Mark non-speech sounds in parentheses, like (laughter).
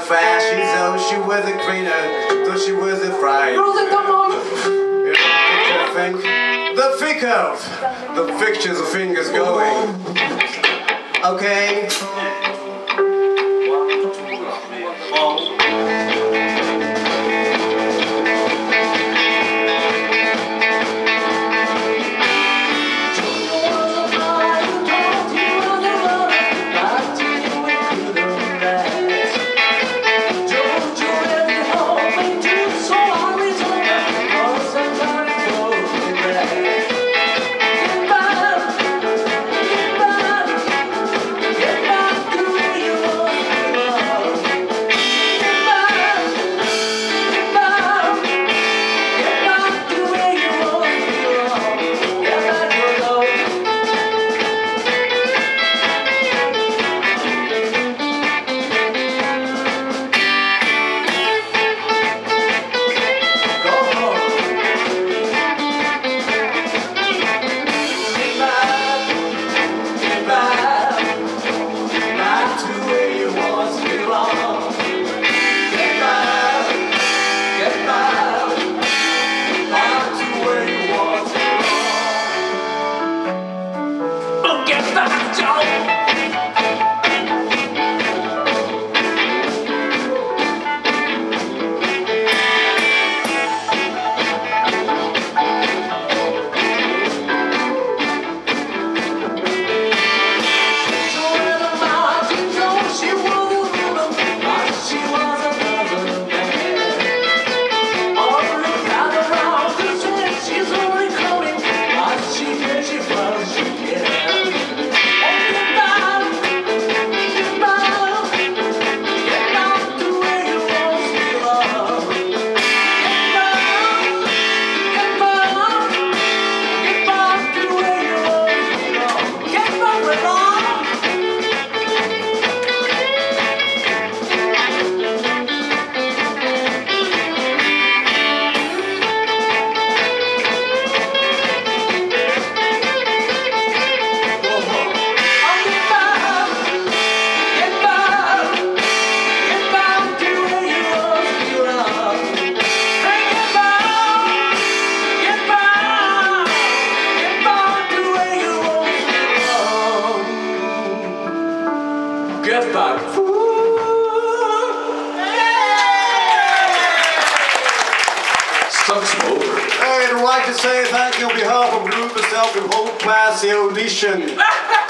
her fashion, so she was a cleaner, though she was a fright. The thick of the pictures of fingers going. Okay. Get back. Stop smoke. I'd like to say thank you on behalf of group myself in whole classy audition. (laughs)